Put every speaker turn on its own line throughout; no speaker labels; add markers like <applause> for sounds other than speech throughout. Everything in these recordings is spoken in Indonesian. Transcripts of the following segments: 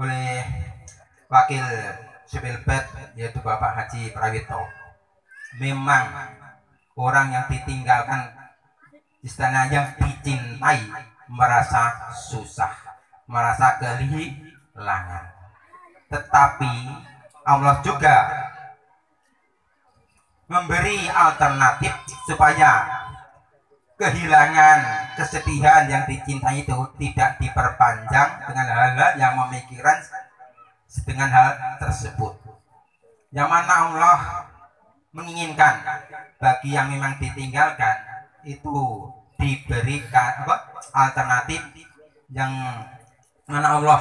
oleh wakil Bed yaitu Bapak Haji Prawito. Memang orang yang ditinggalkan istilahnya yang dicintai merasa susah, merasa kehilangan. Tetapi Allah juga memberi alternatif supaya kehilangan kesedihan yang dicintai itu tidak diperpanjang dengan hal-hal yang memikirkan dengan hal tersebut. Yang mana Allah menginginkan bagi yang memang ditinggalkan itu diberikan apa alternatif yang mana Allah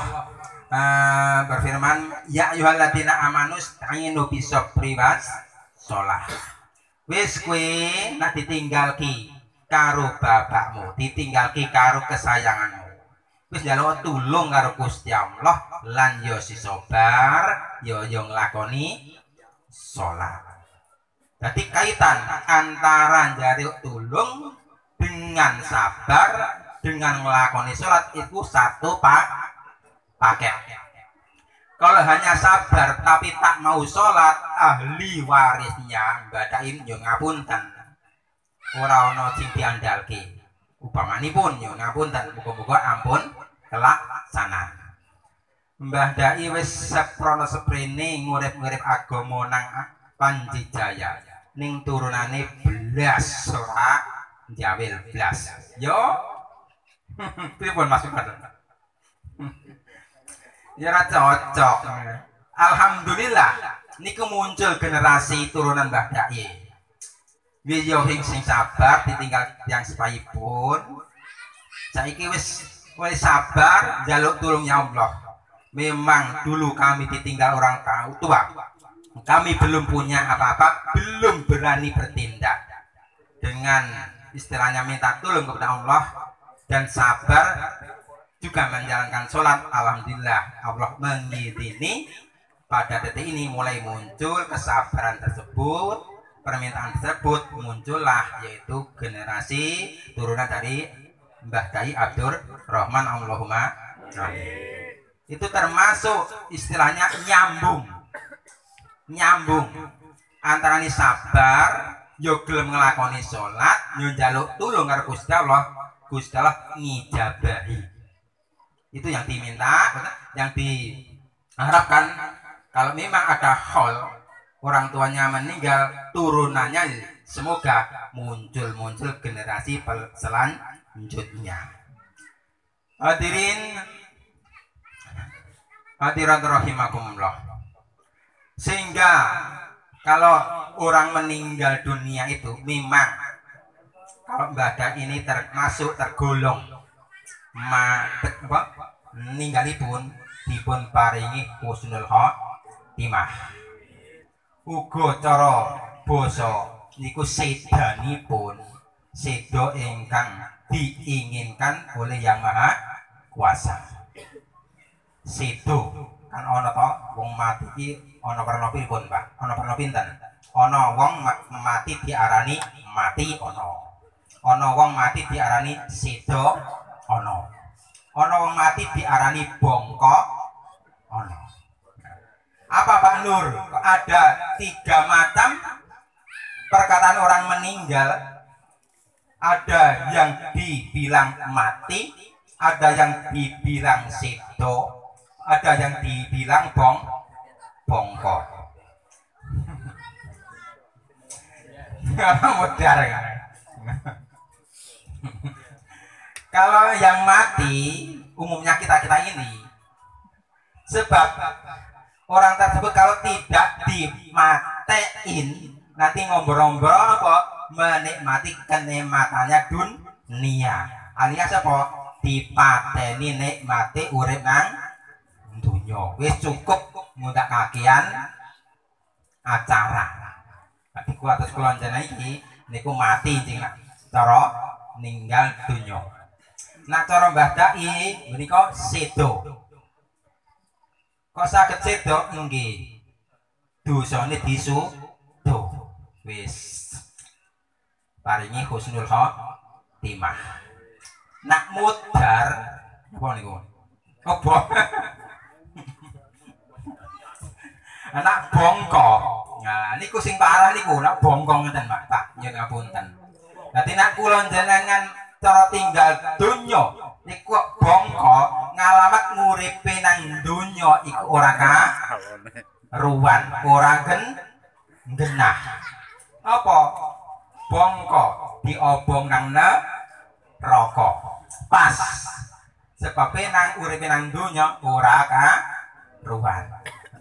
uh, berfirman ya ayyuhalladzina amanus ta'inu bisabri was sholah wis kue nak ditinggalki karo bapakmu ditinggalki karo kesayanganmu wis njaluk tulung karo Gusti Allah lan yo si sobar yo yo nglakoni salat. Jadi kaitan antara njaluk tulung dengan sabar dengan nglakoni salat itu satu pak paket. Kalau hanya sabar tapi tak mau sholat, ahli warisnya badain yo ngapunten. Ora ana sing diandalke. Upamanipun yo ngapunten, muga-muga ampun kelaksanan. Mbah Dai wis seprono seprene ngurip-ngurip agama nang Panjijaya. Ning turunane blas ora jawil blas. Yo. <laughs> Pripun masuk Ya ra cocok. Alhamdulillah niku muncul generasi turunan Mbah Dai. Wiyo sing sabar ditinggal yang sepayipun. Saiki wis Mulai sabar, jaluk tulungnya Allah. Memang dulu kami ditinggal orang tua. Kami belum punya apa-apa, belum berani bertindak. Dengan istilahnya minta tolong kepada Allah dan sabar juga menjalankan sholat. Alhamdulillah Allah mengizini pada detik ini mulai muncul kesabaran tersebut permintaan tersebut muncullah yaitu generasi turunan dari Mbah Dai Abdur Rahman Allahumma Itu termasuk istilahnya nyambung. Nyambung antara ini sabar, yo gelem nglakoni salat, yo njaluk tulung karo Gusti Allah, Gusti ngijabahi. Itu yang diminta, yang diharapkan kalau memang ada hal orang tuanya meninggal, turunannya semoga muncul-muncul generasi selanjutnya. Hadirin hadirat rahimakumullah. Sehingga kalau orang meninggal dunia itu memang kalau badan ini termasuk tergolong ma apa ninggalipun dipun paringi husnul khotimah. Ugo cara basa niku sedanipun sedo ingkang diinginkan oleh yang maha kuasa. Situ kan ono to wong mati ki ono perno pun Pak ono perno pinten? Ono wong mati diarani mati ono ono wong mati diarani sido ono ono wong mati diarani bongkok ono apa Pak Nur? Ada tiga macam? Perkataan orang meninggal. Ada yang dibilang mati, ada yang dibilang sido, ada yang dibilang bong bongkok. <laughs> <laughs> Kalau yang mati umumnya kita kita ini. Sebab orang tersebut kalau tidak dimatein nanti ngobrol-ngobrol kok menikmati kenikmatannya dunia. Alias apa? Dipateni nikmati urip nang dunia wis cukup mudah kakian acara. Tapi ku atas kulon iki niku mati cing cara ninggal dunia nak cara mbah dai menika sedo kok saged sedo nggih? Dosane disu do wis. Paringi husnul khotimah. Nak mudar apa niku? Apa? <laughs> Anak bongkok nah niku sing parah niku nak bongkong ngeten Pak. Pak nyuwun ngapunten. Dadi nak kula jenengan cara tinggal donya niku bongkok ngalamat nguripe nang donya iku ora ka? Ruwan ora gen genah apa? Bongkok diobong nang rokok pas. Sebabnya nang uripe nang donya ora ruwan.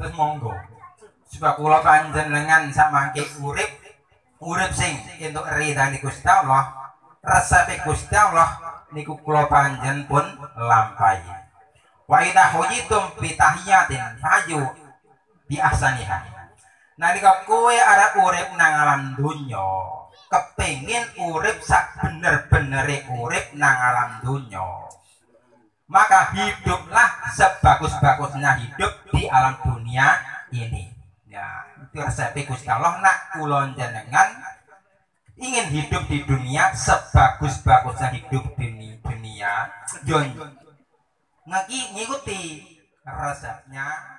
Terus monggo. Sebab kula panjenengan samangke urip urip sing entuk ridani Gusti Allah resepe Gusti Allah niku kula panjen pun lampahi wa idza hujitum bi tahiyatin faju bi ahsaniha. Nalika kowe arep urip nang alam dunya kepengin urip sak bener-benere urip nang alam dunya. Maka hiduplah sebagus-bagusnya hidup di alam dunia ini. Ya itu resep Gusti Allah. Nak kulon jenengan ingin hidup di dunia sebagus-bagusnya hidup di dunia John ngikuti resepnya